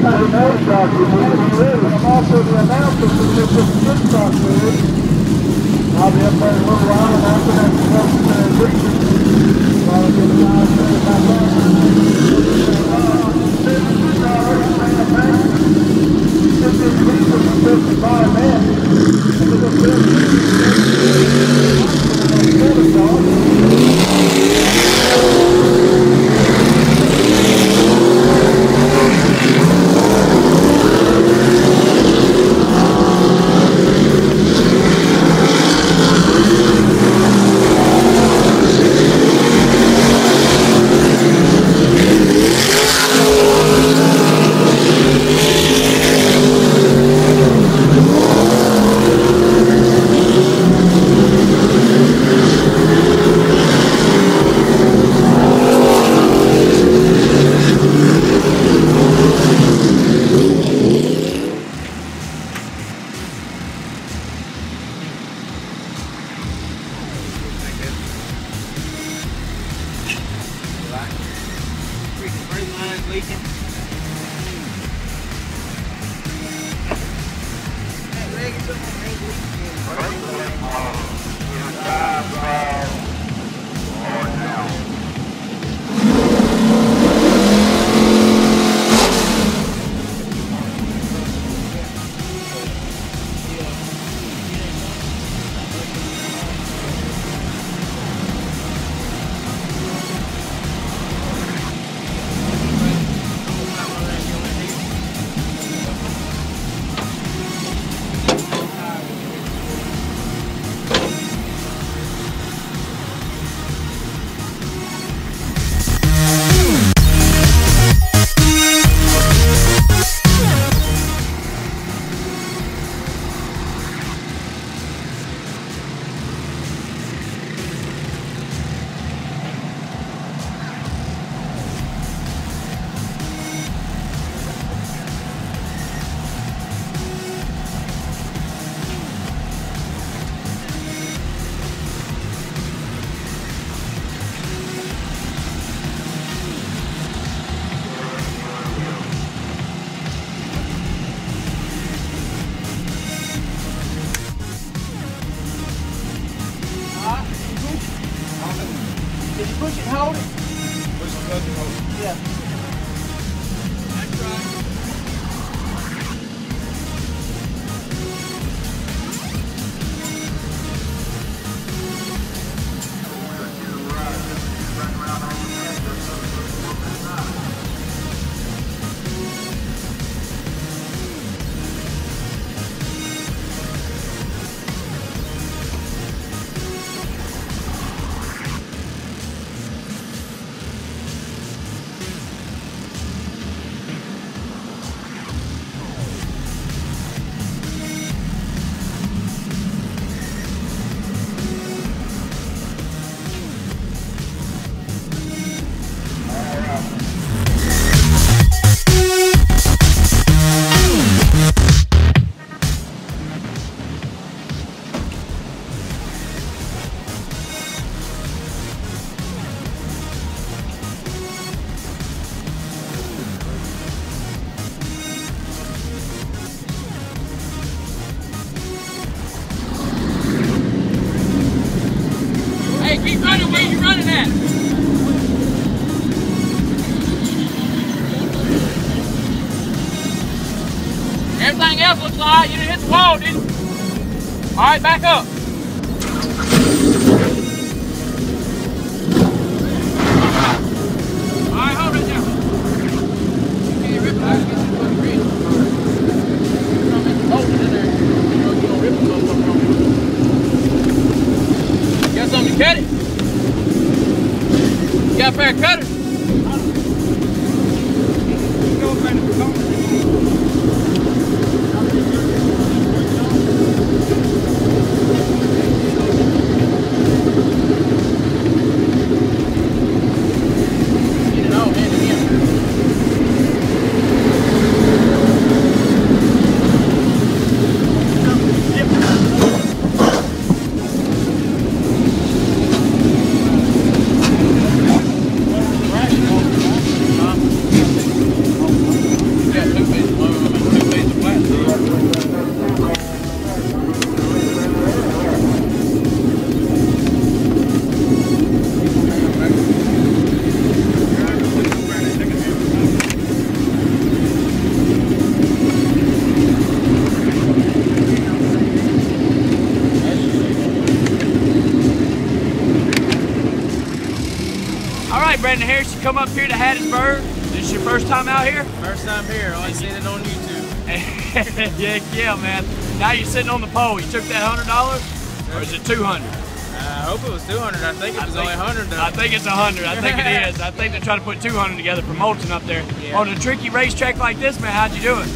I'm also the announcer for. I'll be up there a while and after that, we'll go to the briefing. While I get a nice day back on. Spring lines leaking. That Push it and hold it? Yeah. Everything else looks right. You hit the wall, did you? All right, back up. It. You. You know, you don't. Got cut it? You got a pair of cutters? Brandon Harris, you come up here to Hattiesburg. This is your first time out here? First time here, only seen it on YouTube. yeah, yeah, man. Now you're sitting on the pole. You took that hundred dollars, or is it two hundred? I hope it was 200. I think it was only 100 though. I think it's 100. I think it is. I think they're trying to put 200 together for Moulton up there. Yeah. On a tricky racetrack like this, man, how'd you do it?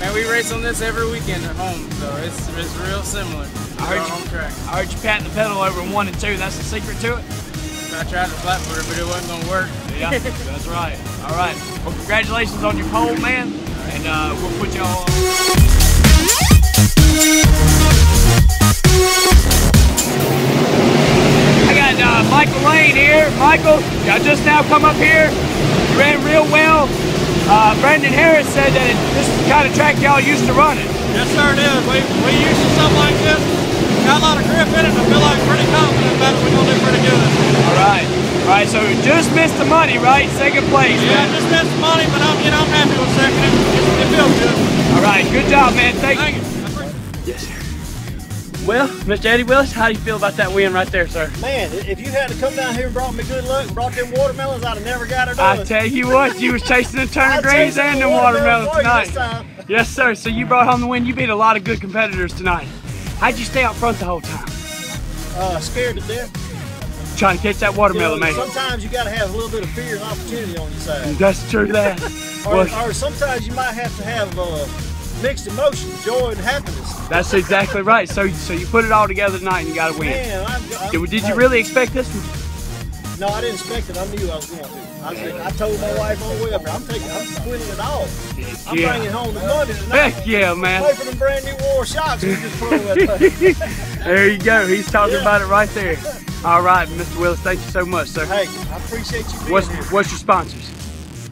Man, we race on this every weekend at home, so it's, it's real similar. I heard you- I heard you patting the pedal over one and two. That's the secret to it? I tried to flat footer, but it wasn't gonna work. Yeah, that's right. All right. Well, congratulations on your pole, man. And uh, we'll put you all I got uh, Michael Lane here. Michael, y'all just now come up here. You ran real well. Uh, Brandon Harris said that this is the kind of track y'all used to running. Yes, sir, it is. We, we used to something like this. Got a lot of grip in it. I feel like pretty confident about it. We're going to do pretty good. All right. All right, so just missed the money, right? Second place. Yeah, man. just missed the money, but I'm, you know, I'm happy with second. It, it, it feels good. All right, good job, man. Thank, Thank you. you. I appreciate Yes, sir. Well, Mr. Eddie Willis, how do you feel about that win right there, sir? Man, if you had to come down here and brought me good luck and brought them watermelons, I'd have never got it I tell you what, you was chasing the I'd turnip greens and the watermelons for tonight. Yes, sir. So you brought home the win. You beat a lot of good competitors tonight. How'd you stay out front the whole time? Uh, scared to death. Trying to catch that You know, watermelon, man. sometimes you got to have a little bit of fear and opportunity on your side. That's true, that. Or, Well, or sometimes you might have to have uh, mixed emotions, joy and happiness. that's exactly right. So, so you put it all together tonight and you got to win. Man, I'm, I'm, Did, you really expect this one? No, I didn't expect it. I knew I was going to. I, was, I told my wife on the way up there, I'm taking, I'm winning it all. I'm bringing Yeah. home the money tonight. Heck yeah, man. For them brand new war shocks we just put on that thing. There you go. He's talking Yeah. about it right there. All right, Mr. Willis, thank you so much, sir. Hey, I appreciate you being What's here. what's your sponsors?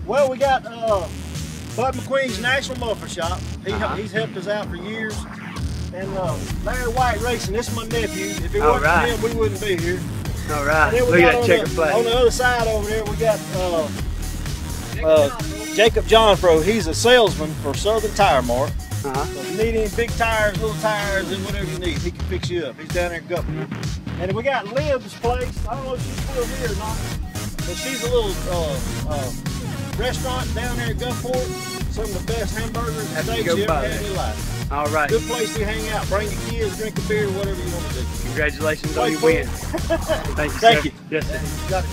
Well, we got uh, Bud McQueen's National Muffler Shop. He, Uh-huh. He's helped us out for years. And uh, Larry White Racing, this is my nephew. If it All wasn't right. for him, we wouldn't be here. All right. We Look got at that on checker the, flag. On the other side over there, we got uh, uh, Jacob Johnfro. He's a salesman for Southern Tire Mart. Uh-huh. So if you need any big tires, little tires, and whatever you need, he can fix you up. He's down there in Guthrie. And we got Lib's place. I don't know if she's still here or not, but she's a little uh, uh, restaurant down there in Gulfport. Some of the best hamburgers and steaks you ever had in your life. All right. Good place to hang out. Bring your kids, drink a beer, whatever you want to do. Congratulations on your win. Thank you, Thank sir. you. Yes, sir. Got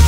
it.